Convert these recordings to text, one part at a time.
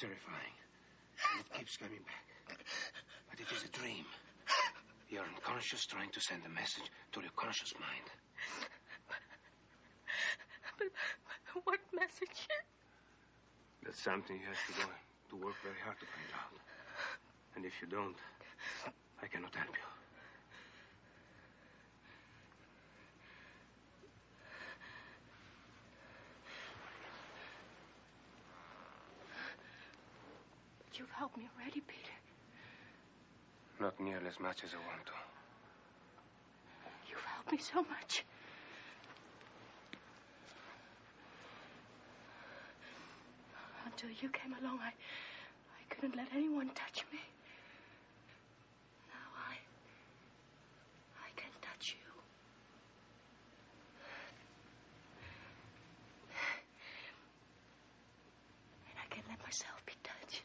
terrifying. And it keeps coming back. But it is a dream. Your unconscious trying to send a message to your conscious mind. But what message? That's something you have to go to work very hard to find out. And if you don't, I cannot help you. You've helped me already, Peter. Not nearly as much as I want to. You've helped me so much. Until you came along, I, I couldn't let anyone touch me. Now I, I can touch you. And I can let myself be touched.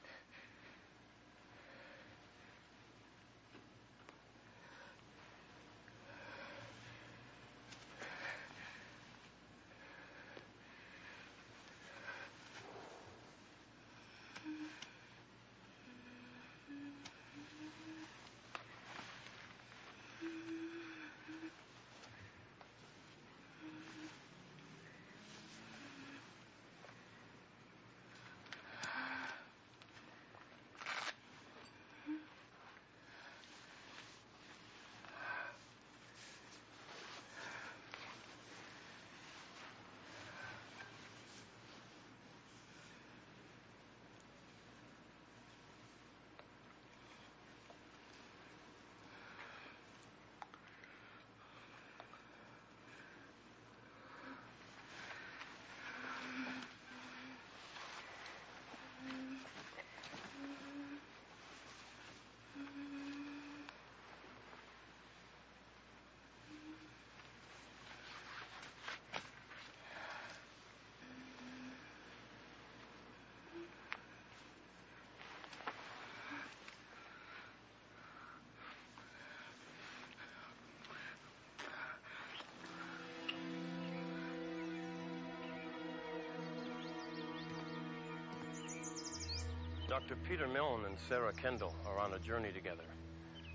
Dr. Peter Milne and Sara Kendal are on a journey together,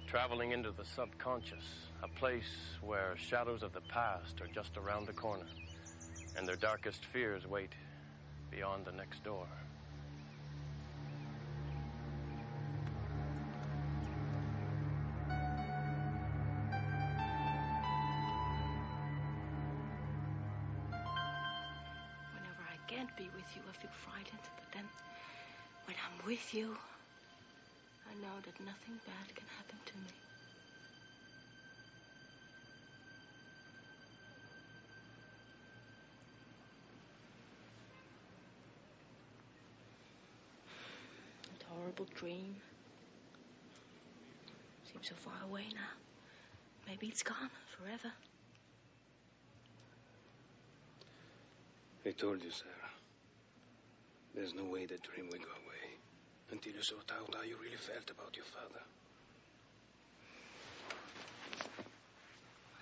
traveling into the subconscious, a place where shadows of the past are just around the corner, and their darkest fears wait beyond the next door. Whenever I can't be with you, I feel frightened. But then, when I'm with you, I know that nothing bad can happen to me. That horrible dream seems so far away now. Maybe it's gone forever. I told you, Sara. There's no way that dream will go away until you sort out how you really felt about your father.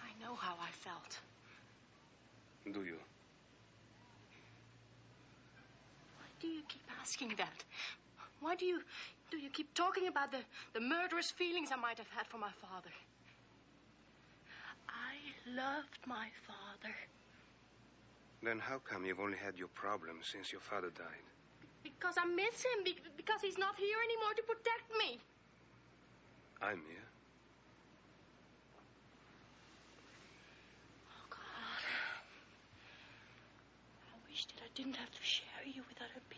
I know how I felt. Do you? Why do you keep asking that? Why do you do you keep talking about the, the murderous feelings I might have had for my father? I loved my father Then how come you've only had your problems since your father died? Because I miss him, be- because he's not here anymore to protect me. I'm here. Oh, God. I wish that I didn't have to share you with other people.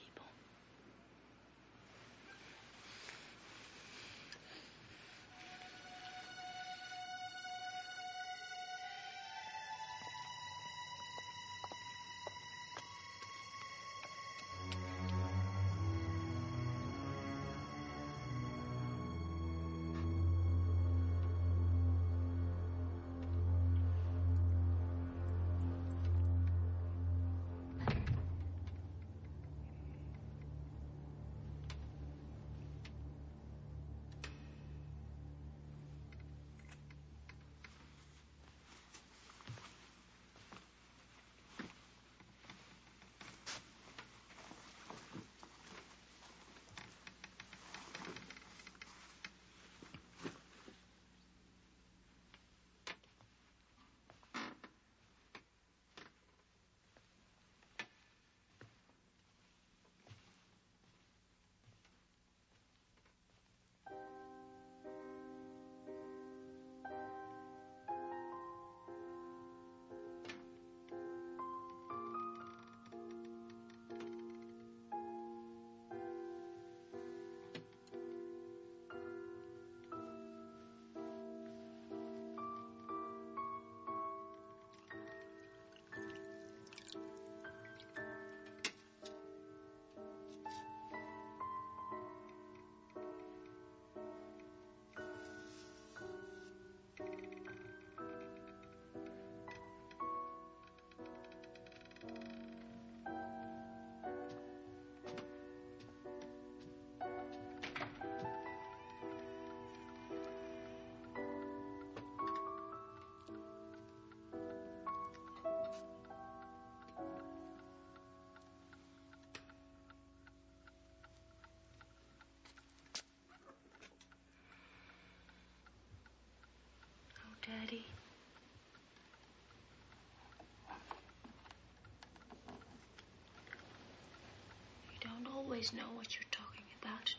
Always know what you're talking about.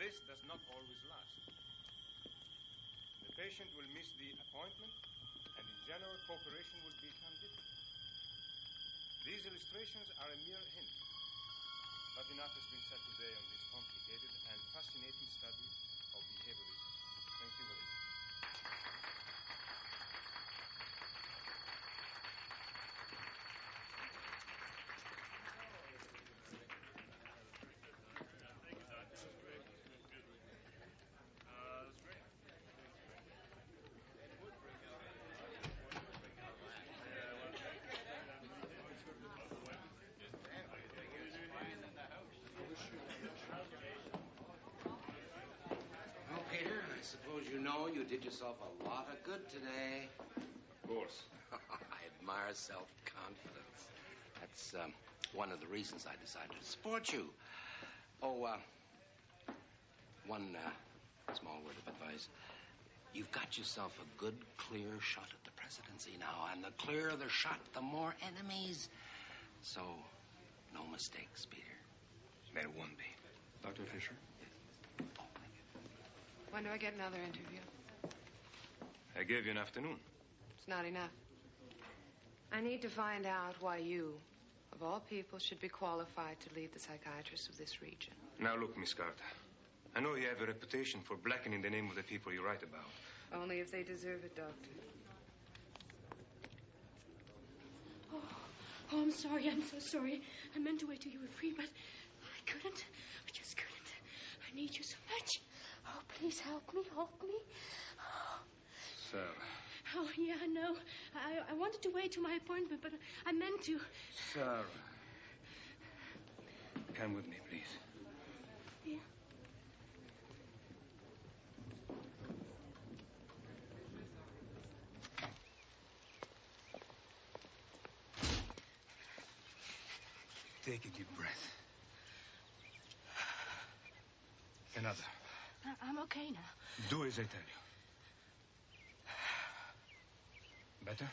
This does not always last. The patient will miss the appointment, and in general, cooperation will become difficult. These illustrations are a mere hint. But enough has been said today on this complicated and fascinating study of behaviorism. Thank you very much. Well, Peter, I suppose you know you did yourself a lot of good today. Of course. I admire self-confidence. That's um, one of the reasons I decided to support you. Oh, uh, one uh, small word of advice. You've got yourself a good, clear shot at the presidency now, and the clearer the shot, the more enemies. So, no mistakes, Peter. There won't be. Dr. Fisher? Thank you. When do I get another interview? I gave you an afternoon. It's not enough. I need to find out why you, of all people, should be qualified to lead the psychiatrists of this region. Now, look, Miss Carter. I know you have a reputation for blackening the name of the people you write about. Only if they deserve it, Doctor. Oh, oh, I'm sorry. I'm so sorry. I meant to wait till you were free, but I couldn't. I just couldn't. I need you so much. Please help me. Help me. Sara. oh yeah, I know. I, I wanted to wait till my appointment, but I meant to. Sara. Come with me, please. Yeah. Take a deep breath. Another. I- I'm okay now. Do as I tell you. Better?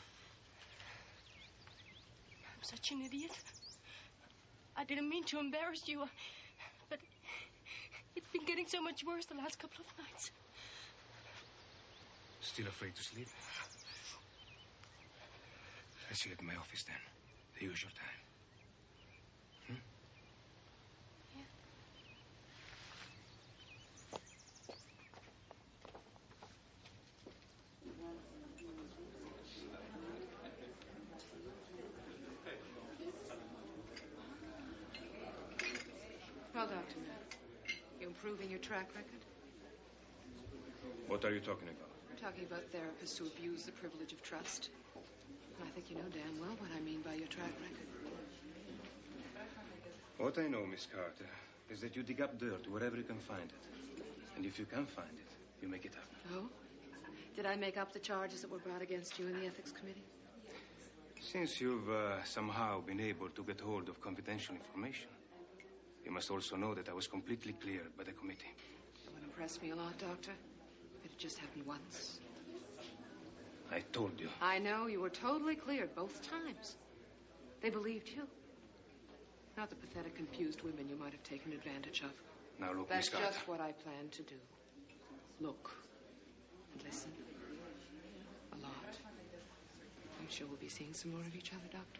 I'm such an idiot. I didn't mean to embarrass you, but it's been getting so much worse the last couple of nights. Still afraid to sleep? I'll see you at my office then. The usual time. Well, Dr. Knapp, you improving your track record? What are you talking about? I'm talking about therapists who abuse the privilege of trust. And I think you know damn well what I mean by your track record. What I know, Miss Carter, is that you dig up dirt wherever you can find it. And if you can't find it, you make it up. Oh? Did I make up the charges that were brought against you in the ethics committee? Since you've uh, somehow been able to get hold of confidential information, you must also know that I was completely cleared by the committee. It would impress me a lot, Doctor. If it just happened once. I told you. I know you were totally cleared both times. They believed you. Not the pathetic, confused women you might have taken advantage of. Now look, That's Miss Carter. just what I plan to do. Look and listen. A lot. I'm sure we'll be seeing some more of each other, Doctor.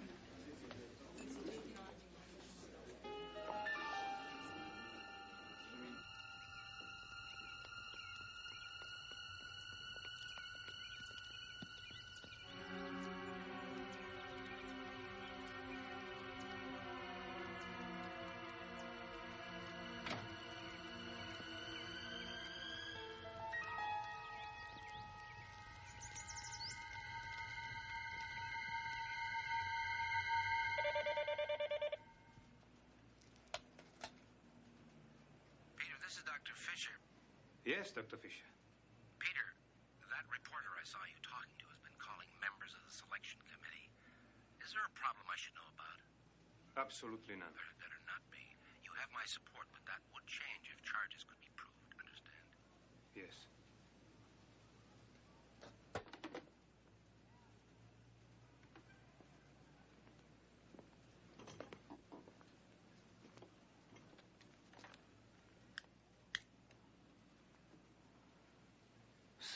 Yes, Dr. Fisher. Peter, that reporter I saw you talking to has been calling members of the selection committee. Is there a problem I should know about? Absolutely none. There had better not be. You have my support, but that would change if charges could be proved. Understand? Yes.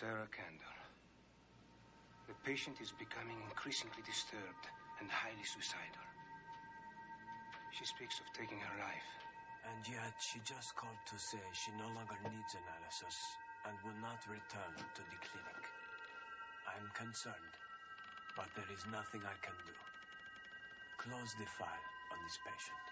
Sara Kendal. The patient is becoming increasingly disturbed and highly suicidal. She speaks of taking her life. And yet, she just called to say she no longer needs analysis and will not return to the clinic. I'm concerned, but there is nothing I can do. Close the file on this patient.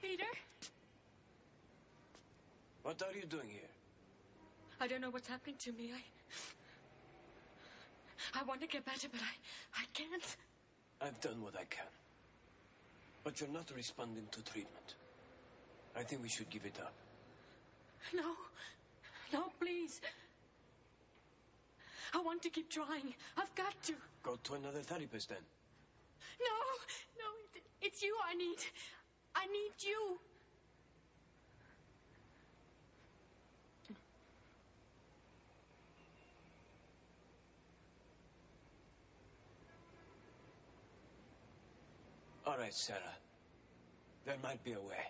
Peter? What are you doing here? I don't know what's happening to me. I. I want to get better, but I. I can't. I've done what I can. But you're not responding to treatment. I think we should give it up. No. No, please. I want to keep trying. I've got to. Go to another therapist then. No, no, it, it's you I need. I need you. All right, Sara. There might be a way.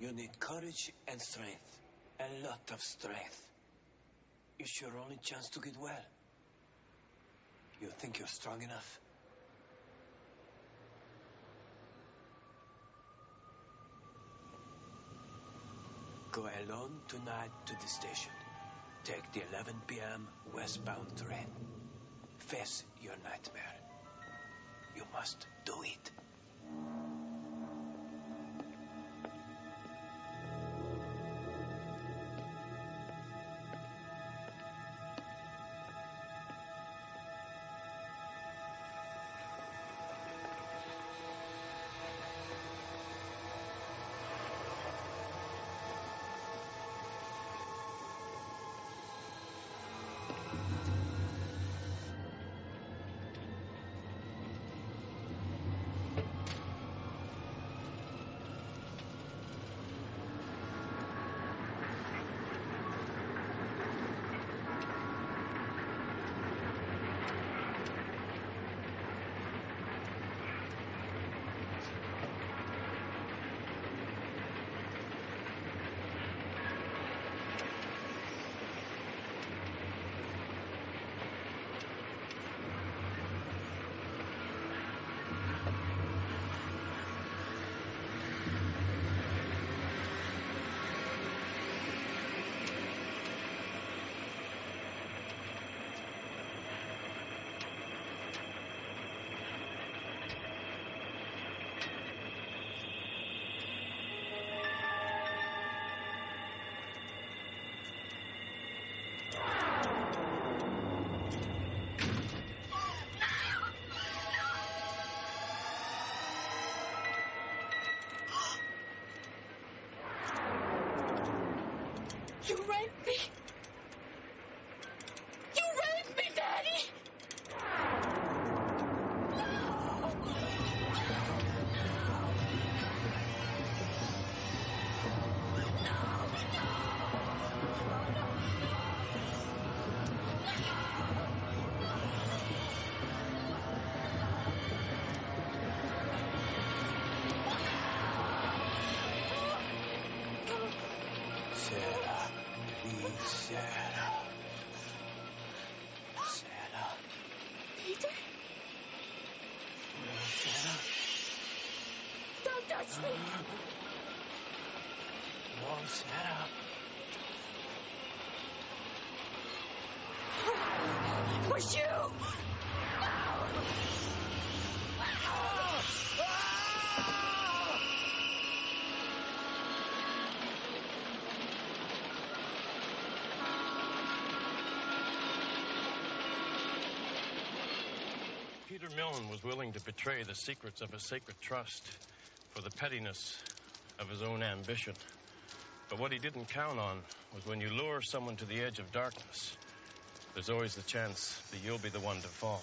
You need courage and strength. A lot of strength. It's your only chance to get well. You think you're strong enough? Go alone tonight to the station. Take the 11 p.m. westbound train. Face your nightmare. You must do it. You raped me. Touch me. No, Sara. It was you. Peter Milne was willing to betray the secrets of a sacred trust for the pettiness of his own ambition. But what he didn't count on was when you lure someone to the edge of darkness, there's always the chance that you'll be the one to fall.